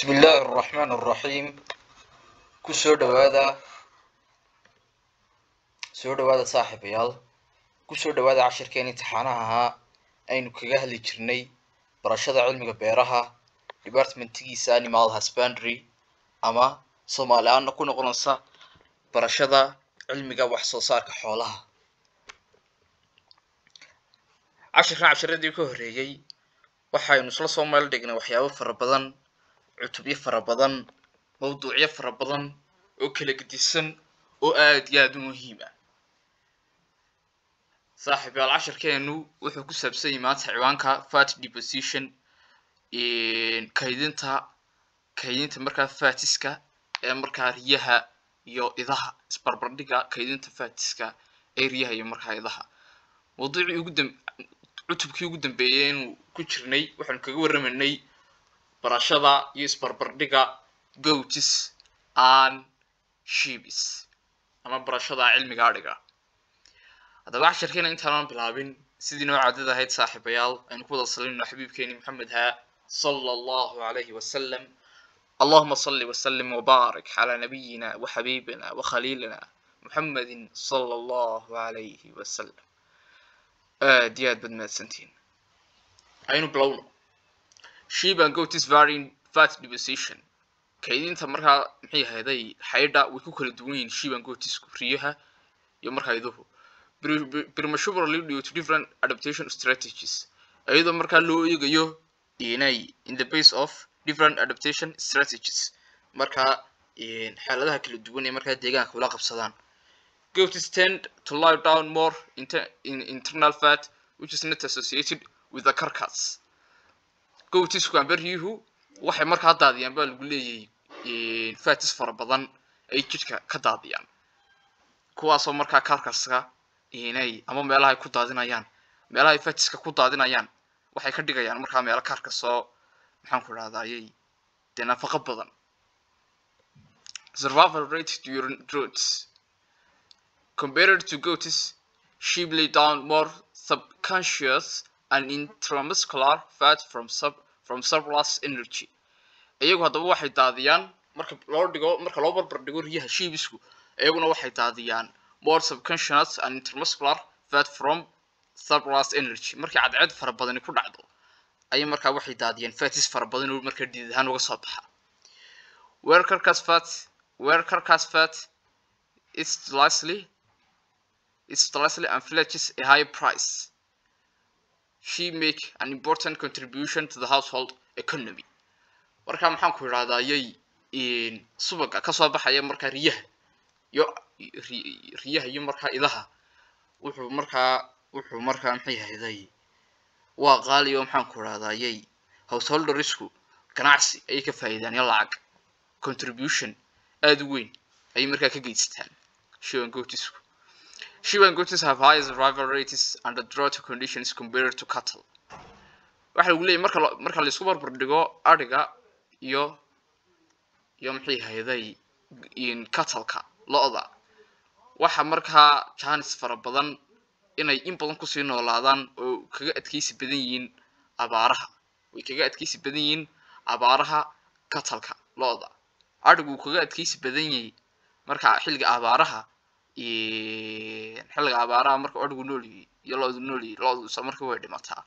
bismi illaahi araxmaan araxiim ku soo dhawaada soo dhawaada saaxiibayaal. Kusoo dhawaada cashirkeen imtixaanaha ahaa aynu kaga hadli jirnay barashada cilmiga beeraha departmentigiisa animal husbandry ama soomaali aana ku noqonaysa barashada cilmiga wax soo saarka xoolaha. Cashirkan cashiradii ka horreeyey waxaynu isla soo meel dhignay waxyaabo fara badan cutubyo fara badan mawduucyo fara badan oo kala gedisan oo aad iyo aada u muhiim ah saaxiibayaal cashirkeenu wuxuu ku saabsan yahay maanta ciwaanka fat deposition kaydinta kaydinta markaa fatiska ee markaa riyaha iyo idaha isbarbardhiga kaydinta fatiska ee riyaha iyo markaa idaha mawduucii ugu cutubkii ugu dambeeyey inuu ku jirnay waxaanu kaga warramaynay barashada iyo isbarbardhiga goatis and sheebis ama barashada cilmiga adhiga haddaba cashirkeena intaanan bilaabin sidii noo caadada ahayd saaxiibayaal aynu ku wada salinno xabiibkeeni maxamed haa sala allahu calayhi wasalam allahuma salli wasalim wabaarik calaa nabiyina waxabiibina wakhaliilina muxamedin sala allahu calayhi wasalam aad iyo aad baad mahadsantihiin aynu bilowno sheep and goat is deposition kaydinta markaa maxay ahayday xaydha way ku kala duwan yihiin sheep and riyaha iyo markaa iduhu. Prematurely due to different adaptation strategies. Iyadoo markaa loo eegayo inay in the base of different adaptation strategies. Markaa xaaladaha kala duwan ee markaa deegaanka ula qabsadaan. Goats tend to lie down more in internal fat which is not associated with the carcass goatisku amba riyuhu waxay markaa daadiyaan baa lagu leeyahay fatis fara badan ay jidhka ka daadiyaan. Kuwaasoo markaa carcasska inay ama meelaha ay ku daadinayaan meelaha ay fatiska ku daadinayaan waxay ka dhigayaan markaa meelo carcassoo maxaan ku idhahdayay dee nafaqo badan. Survival rate during droughts. Compared to goats sheep lay down more subconscious and intramuscular fat from sub from surplus energy. Iyagu haddaba waxay daadiyaan marka loo dhigo marka loo barbar dhigo riyaha shiibisku iyaguna waxay daadiyaan more subconscious and intramuscular fat from surplus energy. Markii cadceed fara badani ku dhacdo ayay markaa waxay daadiyaan fatis fara badan oo markaa dhiid ahaan uga soo baxa. Where carcass fat where carcass fat is slightly is slightly and fletches a high price she make an important contribution to the household economy. Marka maxaan ku idhahdayay subaga ka soo baxaya markaa riyaha iyo riyaha iyo markaa idaha wuxuu markaa wuxuu markaa maxay ahayday waa qaali oo maxaan ku idhahdayay householderisku ganacsi ayay ka faa'iidaan iyo lacag contribution aada u weyn ayay markaa ka geystaan. Shiwan gootisku Sheep and goats have higher survival rates under drought conditions compared to cattle. waxa lagu leeyahay marka marka la isku barbar dhigo adhiga iyo iyo maxay hayday cattle-ka lo-da waxa markaa chance fara badan inay in badan ku sii noolaadaan oo kaga adkeysi badan yihiin abaaraha way kaga adkeysi badan yihiin abaaraha cattle-ka lo-da adhigu kaga adkeysi badan yahay marka xilliga abaaraha xilliga abaaraha marka adhigu nool yihi iyo lo-du nool yihi lo-du isla marka way dhimataa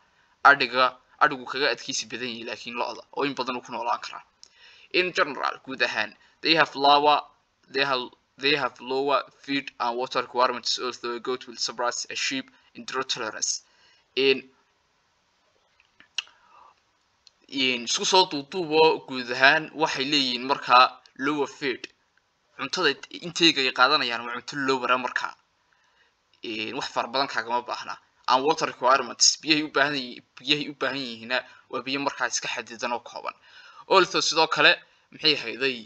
adhiga adhigu kaga adkeysi badan yahay laakiin lo-da oo in badan uu ku noolaan karaa in general guud ahaan they have lower they have they have lower feed and water requirements although a goat will surpass a sheep in drought tolerance. In isku soo duuduubo guud ahaan waxay leeyihiin markaa lower feed cuntada inteyga ay qaadanayaan waa cunto lowera markaa wax fara badan kaagama baahna. And water requirements biyahay u baahan yihiin biyahay u baahan yihiina waa biyo markaa iska xadidan oo kooban. Also sidoo kale maxay hayday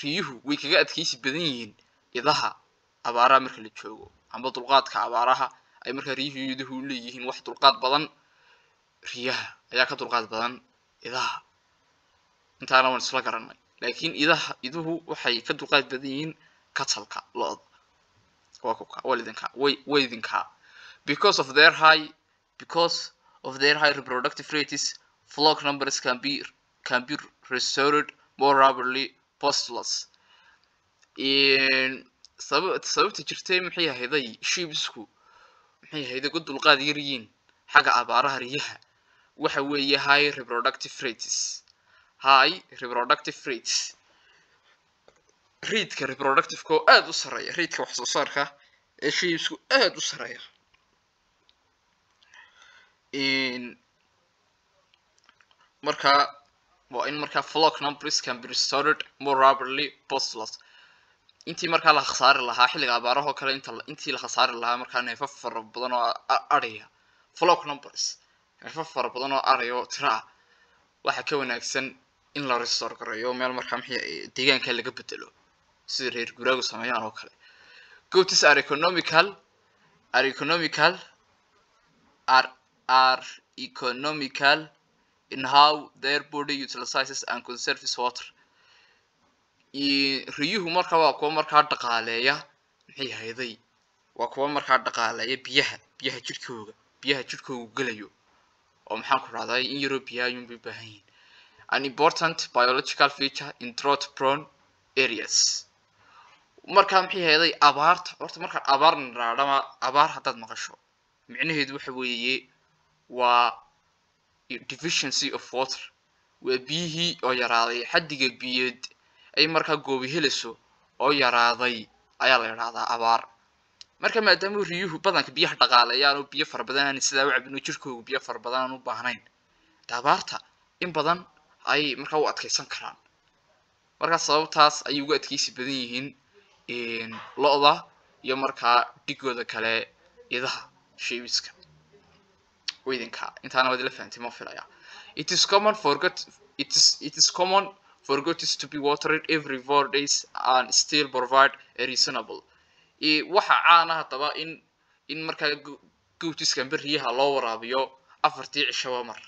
riyuhu way kaga adkeysi badan yihiin idaha abaaraha marka la joogo amba dulqaadka abaaraha. Ay markaa riyuhu iduhu leeyihiin wax dulqaad badan riyaha ayaa ka dulqaad badan idaha. Intaana waan isla garanay laakiin idaha iduhu waxay ka dulqaad badan yihiin katalka lo-da walidinka way waydinka because of their high because of their high reproductive rates flock numbers can be can be restored more rapidly postulus sababta jirtay maxay ahayday sheepsku maxay ahayday ku dulqaad yar yihiin xagga abaaraha riyaha. Waxa weeye high reproductive rates high reproductive rates reidka reproductiveka oo aada u sarreeya. Reidka wax soo saarka ee sheepsku aada u sarreeya. Marka waa in markaa flock numbers can be restored more rapidly postulus intii markaa la khasaari lahaa xilliga abaarahoo kale inta intii la khasaari lahaa markaa neefo fara badan oo adhaya flock numbers neefo fara badan oo adhaya oo tira. Waxaa ka wanaagsan in la restore gareeyo meel markaa maxay deegaanka laga bedelo. Sida reer guraagu sameeyaan oo kale. Goatis are economical are economical are are economical in how their body utilizes and conserves water. Riyuhu marka waa kuwa markaa dhaqaaleeya maxay hayday. Waa kuwa markaa dhaqaaleeya biyaha biyaha jidhkooga biyaha jidhkoogu gelayo oo maxaan ku rahday in yaroo biyaha ayuunbay baahan yihiin an important biological feature in drought prone areas markaa maxay hayday abaarta horta markaan abaar niraadhama abaar haddaad maqasho micnaheedu waxa weeye waa deficiency of water. Waa biyihii oo yaraaday xaddiga biyeed ay markaa goobi helayso oo yaraaday ayaa la idhahdaa abaar. Marka maadaama riyuhu badanka biyaha dhaqaaleeyaan oo biyo fara badan sidaa u cabin oo jirkoogu biyo fara badan aan u baahnayn abaarta in badan ay markaa u adkaysan karaan markaa sababtaas ayay ugu adkaysi badan yihiin lo-da iyo markaa dhigooda kale idaha sheebiska weydinka intaana waad ila fahantay ma filaya it is common for goats to be watered every four days and still provide a reasonable waxa caana haddaba in in markaa goatiskan beriyaha loo waraabiyo afartii cishaba mar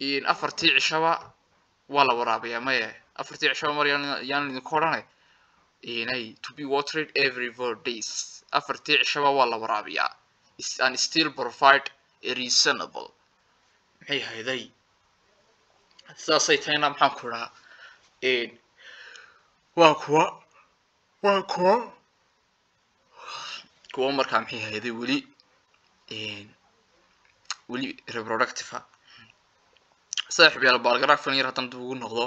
afartii cishaba waa la waraabiyaa maye? Afartii cishaba mar yaan idinku odhanay? Inay to be watered every four days. Afartii cishaba waa la waraabiyaa. And still provide a reasonable. Maxay hayday? Sidaasay tahayna maxaan ku dhahaa waa kuwa waa kuwa kuwa markaa maxay hayday weli? Weli reproductiva saaxib yaalla baargaraafkan yar haddaan dib ugu noqdo.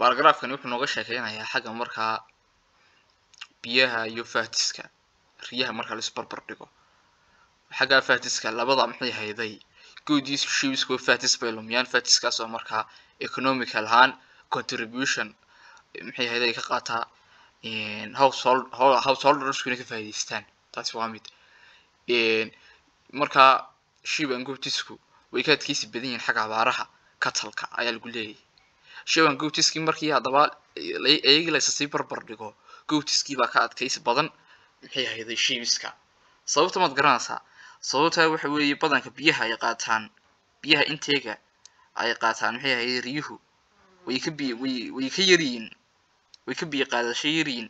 Baargaraafkani wuxuu nooga sheekeynayaa xagga markaa biyaha iyo fahtiska riyaha marka la isbarbar dhigo. Xagga fahtiska labada maxay hayday goodiis shibiska fatis bay lumiyaan fatiskaas oo markaa economical ahaan contribution maxay hayday ay ka qaataa household ka faa'iidaystaan. Taasi waa mid. Markaa shiban goobtisku way ka adkeysi badan yihiin xagga abaaraha katalka ayaa lagu leeyahay shiban goobtiskii markii haddaba iyagii laysa sii barbar dhigo goobtiskii baa ka adkeysi badan maxay hayday shibiska sababta maad garanaysaa sababtaa waxa weeye badanka biyaha ay qaataan biyaha inteega ay qaataan maxay ahayd riyuhu way ka biy way way ka yaryihiin way ka biyo qaadasho yaryihiin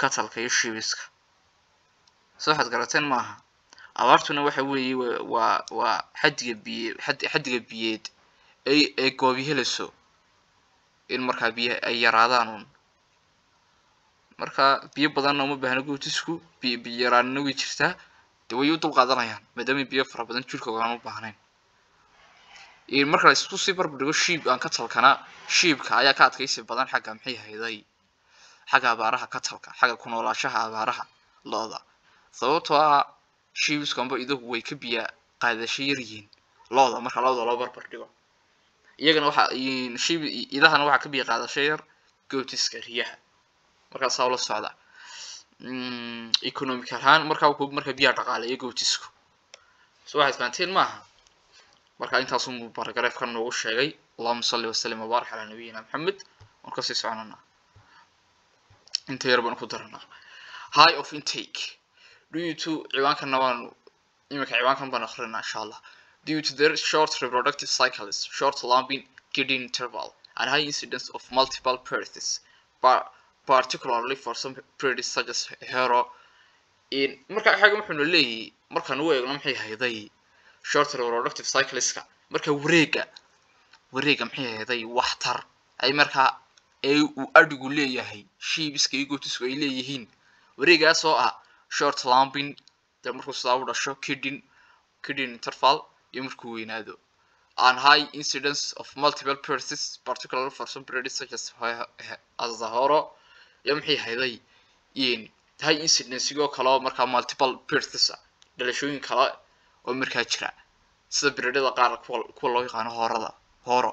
katalka iyo shibiska soo waxaad garateen maaha abaartuna waxa weeye waa waa xaddiga biye xaddiga biyeed ay ay goobi helayso in markaa biyo ay yaraadaan un marka biyo badanna uma baahna gootisku biyo biyo yaraanina way jirtaa de way u dul qaadanayaan maadaama biyo fara badan jirkooga aan u baahnayn. Marka la isku sii barbardhigo shiib aan katalkana shiibka ayaa ka adkaysi badan xagga maxay hayday? Xagga abaaraha katalka xagga ku noolaashaha abaaraha lo-da sababtoo ah shiibiskanba idagu way ka biya qaadasho yar yihiin. Lo-da marka lo-da loo barbardhigo iyagana waxa shiib idahana waxaa ka biya qaadasho yar gootiska riyaha markaasaa ula socda. Economic ahaan markaa ku marka biyaha dhaqaaleeya gootisku so fahanteen maaha. Marka intaasuu baragareefkan noogu sheegay. Allahuma salli wasalim wabaarik calaa nabiyina maxamed waan ka sii soconanaa inta yar baan ku daranaa high of intake due to ciwaankana waanu iminka ciwaankan baan akrinaa insha allah due to their short reproductive cycles short lambing kidney interval and high incidence of multiple but particularly for some periods such as hero in marka xaga wuxuuna leeyahay markaan u eegno maxay hayday short reproductive cycleska. Marka wareega wareega maxay ahayday waxtar. Ay markaa ee uu adhigu leeyahay shiibiska iyo gootisku ay leeyihiin. Wareegaas oo ah short dee markuu sidaa u dhasho kidin kidin interval iyo markuu weynaado. And high incidence of multiple persis particularly for some periods such as as the horo iyo maxay ahayday in high incidence oo kale oo markaa multiple persis ah dhalashooyin kale oo markaa jira. Sida periodada qaar kuwa loo yaqaano horada horo.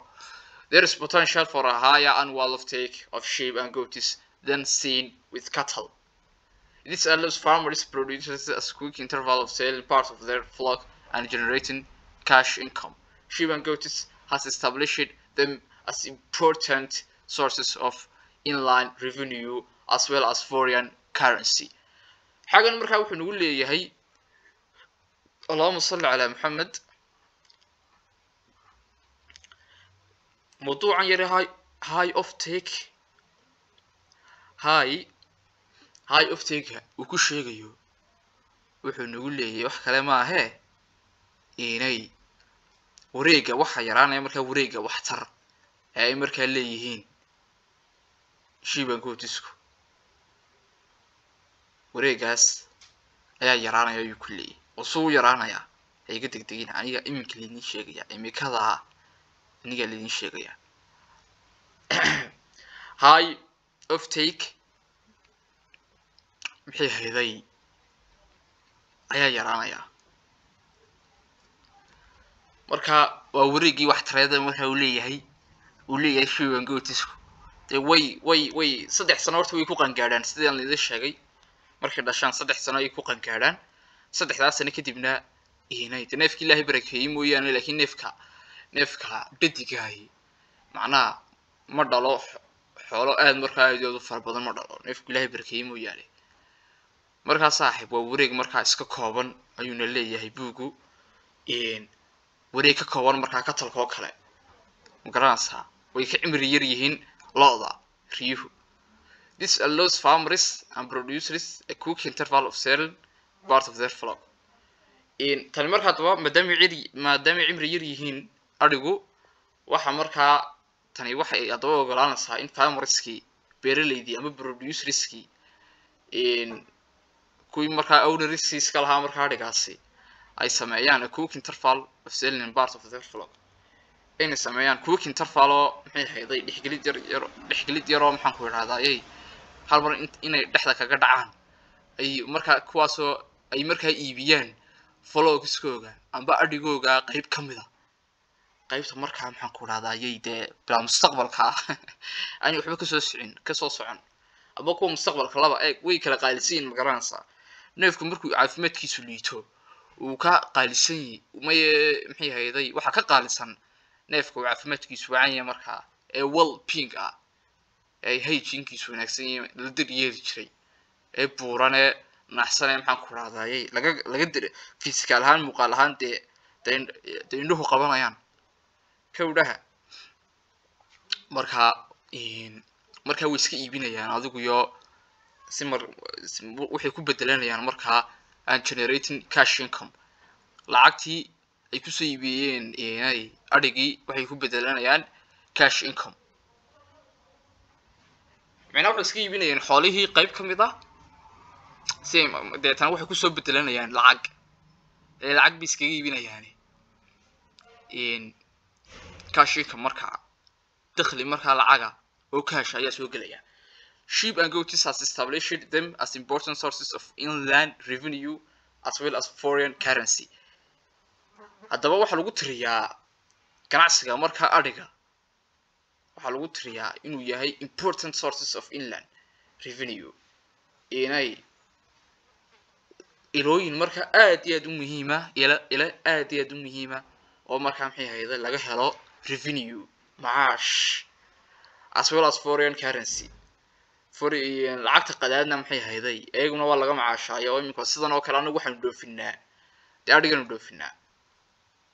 There is potential for a higher annual offtake of sheep and goats than seen with cattle. This allows farmers producers a quick interval of selling part of their flock and generating cash income. Sheep and goats has established them as important sources of inland revenue as well as foreign currency. xagan markaa wuxuu nagu leeyahay allahuma salli calaa maxamed موضوعا يري هاي هاي اوف تيك هاي hay ofteyga uu ku sheegayo wuxuu nagu leeyahay wax kale maahe? Inay wareega waxa yaraanaya markaa wareega waxtar ee ay markaa leeyihiin. Shiibangootisku wareegaas ayaa yaraanaya ayuu ku leeyahy oo suu u yaraanayaa ha degdegin aniga iminka laydin sheegaya imikadaa anigaa laydin sheegaya hi oftake maxay hayday ayaa yaraanaya. Marka waa wareegii waxtareeda marka uu leeyahay uu leeyahay gootisku dee way way way saddex sano horta way ku qangaadhaan. Sidaan laydin sheegay markay dhashaan saddex sano ay ku qangaadhaan. Saddexdaas sano kadibna inay de neefka ilaahay barakeeyey mooyaane laakiin neefka neefka dhadigahay macnaha ma dhalo xoolo aad markaa aadoodu fara badan ma dhalo. Neefku ilaahay barakeeyey mooyaane markaa saaxiib waa wareeg markaa iska kooban ayuuna leeyahay buugu. Wareeg ka kooban markaa katalka oo kale. Ma garanaysaa? Way ka cimri yar yihiin lo-da riyuhu. This allows farmers and producers a quick interval of selling part of their flock. Tani markaa daba maadaama ciri maadaama cimri yar yihiin adhigu waxa markaa tani waxay haddaba ogolaanaysaa in farmerskii beeraleydii ama producerskii kuwii markaa ownerskii iska lahaa markaa adhigaasi ay sameeyaan quick interval of selling part of their flock inay sameeyaan quick interval oo maxay hayday dhexgelid yar yar dhexgelid yaroo maxaan ku idhahdaa yay hal mar inay dhexda kaga dhacaan. Ay markaa kuwaasoo ay markaa iibiyaan flogskooga amba adhigooga qayb ka mid a qaybta markaa maxaan ku idhahdaa yay dee bilaa mustaqbalka ah. Aanay waxba ka soo socin ka soo socon. Aba kuwa mustaqbalka laba eeg way kala qaalisan ma garanaysaa neefku markuu caafimaadkiisu liito uu ka qaalisan yahay maye maxay hayday waxaa ka qaalisan neefka uu caafimaadkiisu wacan yahay markaa ee well pink ah ee hygienkiisu wanaagsan yahay la daryeeli jiray ee buuran ee naxsan ee maxaan ku idhahdaa yay laga laga dir physical ahaan muuqaal ahaan dee dee indhuhu qabanayaan. Kawdhaha markaa markaa way iska iibinayaan adigu yo waxay ku bedelanayaan markaa aan generating cash income. Lacagtii ay ku soo iibiyeen adhigii waxay ku bedelanayaan cash income. Macnaa waxay iska iibinayaan xoolihii qayb ka mid ah si deetana waxay ku soo bedelanayaan lacag. Ee lacag bay iskaga iibinayaan cashinka markaa dakhli markaa lacaga oo cash ayaa soo gelaya sheep and goats has established them as important sources of inland revenue as well as foreign currency. Haddaba waxaa lagu tiriyaa ganacsiga markaa adhiga waxaa lagu tiriyaa inuu yahay important sources of inland revenue. Inay ilooyin markaa aad iyo aad u muhiima ila aad iyo aad u muhiima oo markaa maxay hayda laga helo revenue macaash as well as foreign currency for lacagta qadaadna maxay hayday? Iyaguna waa laga macaashaayo oo iminka sidan oo kale anagu waxaanu dhoofinaa dee adhiganu dhoofinaa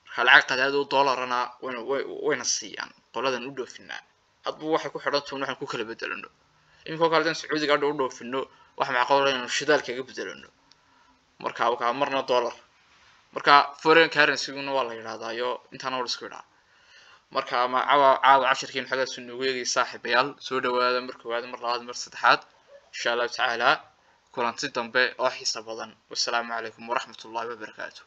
marka lacag qadaad oo dollarana wayna wayna siiyaan qoladan u dhoofinaa hadba waxay ku xidhan tuun waxaan ku kala bedelano iminka oo kale hadan sacuudiga adha u dhoofino waxa macaqabala inanu shidaal kaga bedelano marka marna dollar. Marka foreign currencyguna waa la yidhahdaayo intaana war isku idhaa مركها ما عوا عوا عشر كيلو حدا سنوغيري صاحب يال سودا وهذا مركو هذا مرة هذا مرة صدحات إن شاء الله تعالى كورانتين دمبي أوحي صبضا والسلام عليكم ورحمة الله وبركاته